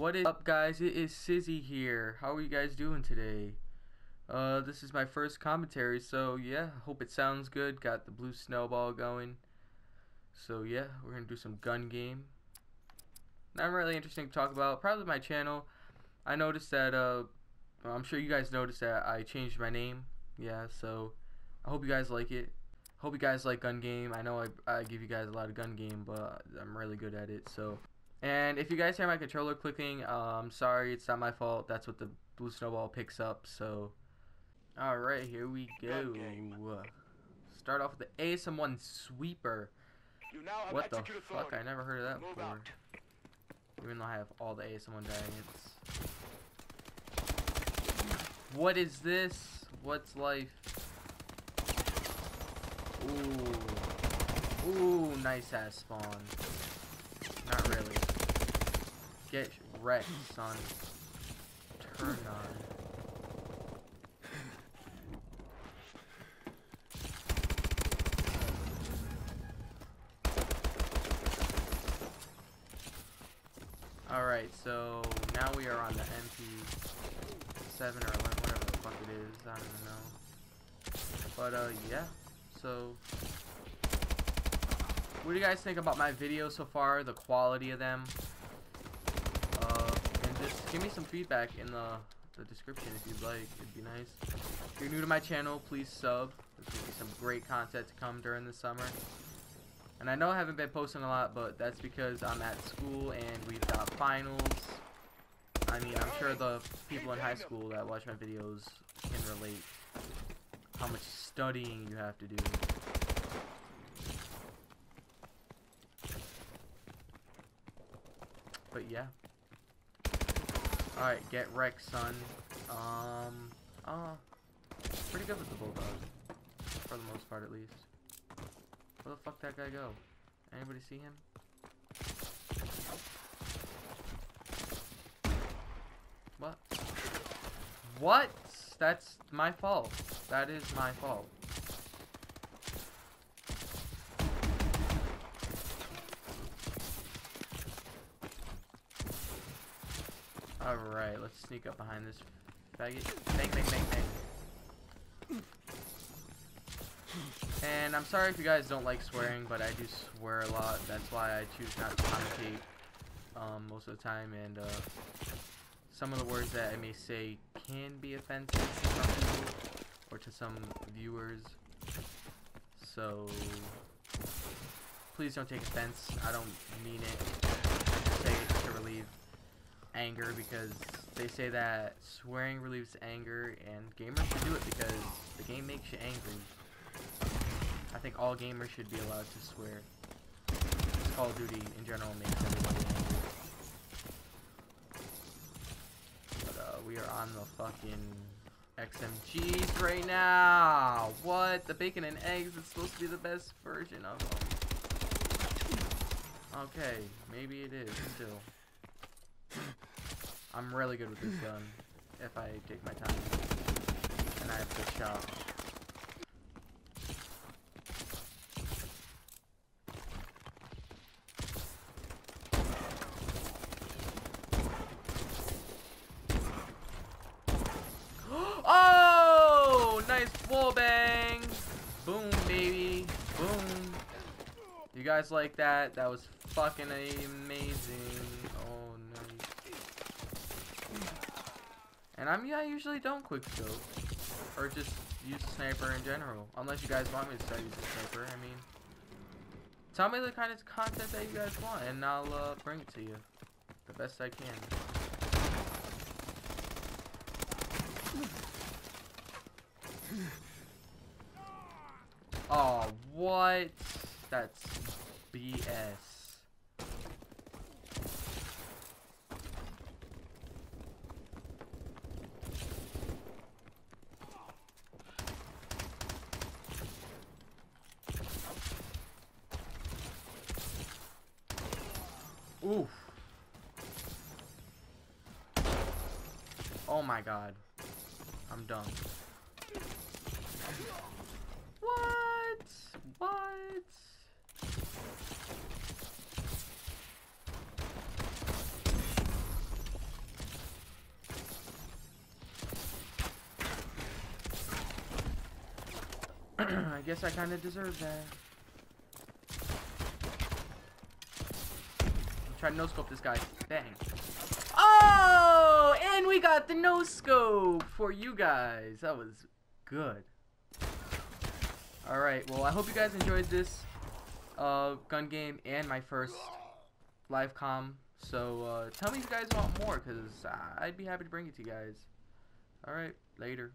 What is up guys, it is Sizzy here. How are you guys doing today? Uh, this is my first commentary, so yeah, hope it sounds good. Got the blue snowball going. So yeah, we're gonna do some gun game. Not really interesting to talk about. Probably my channel. I noticed that, uh, I'm sure you guys noticed that I changed my name. Yeah, so I hope you guys like it. Hope you guys like gun game. I know I, I give you guys a lot of gun game, but I'm really good at it, so and if you guys hear my controller clicking, um, sorry, it's not my fault. That's what the blue snowball picks up. So, all right, here we go. Start off with the ASM1 sweeper. what the fuck? I never heard of that before. Out. Even though I have all the ASM1 variants. What is this? What's life? Ooh. Ooh, nice ass spawn. Not really. Get wrecked, son. Turn on. Alright, so now we are on the MP7 or 11, whatever the fuck it is, I don't know. But uh, yeah, so what do you guys think about my videos so far, the quality of them? Uh, and just give me some feedback in the, the description if you'd like. It'd be nice. If you're new to my channel, please sub. There's going to be some great content to come during the summer. And I know I haven't been posting a lot, but that's because I'm at school and we've got finals. I mean, I'm sure the people in high school that watch my videos can relate how much studying you have to do. But yeah. Alright, get wrecked, son. Um, uh, pretty good with the bulldog. For the most part, at least. Where the fuck that guy go? Anybody see him? What? What? That's my fault. That is my fault. Alright, let's sneak up behind this faggot. Bang, bang, bang, bang. And I'm sorry if you guys don't like swearing, but I do swear a lot. That's why I choose not to commentate um, most of the time. And uh, some of the words that I may say can be offensive to some people or to some viewers. So please don't take offense. I don't mean it. I say it to relieve anger because they say that swearing relieves anger and gamers should do it because the game makes you angry. I think all gamers should be allowed to swear. Call of Duty in general makes everybody angry. But uh, we are on the fucking XMGs right now. What? The bacon and eggs is supposed to be the best version of them. Okay, maybe it is still. I'm really good with this gun if I take my time and I have good shot. oh! Nice! Boom, baby. Boom. You guys like that? That was fucking amazing. Oh. And I mean, I usually don't quick scope. Or just use a sniper in general. Unless you guys want me to start using sniper. I mean, tell me the kind of content that you guys want. And I'll uh, bring it to you. The best I can. Oh, what? That's BS. Ooh. Oh my god. I'm done. What? What? I guess I kind of deserve that. I'm to no-scope this guy. Bang. Oh! And we got the no-scope for you guys. That was good. Alright, well, I hope you guys enjoyed this uh, gun game and my first live com. So, uh, tell me if you guys want more, because I'd be happy to bring it to you guys. Alright, later.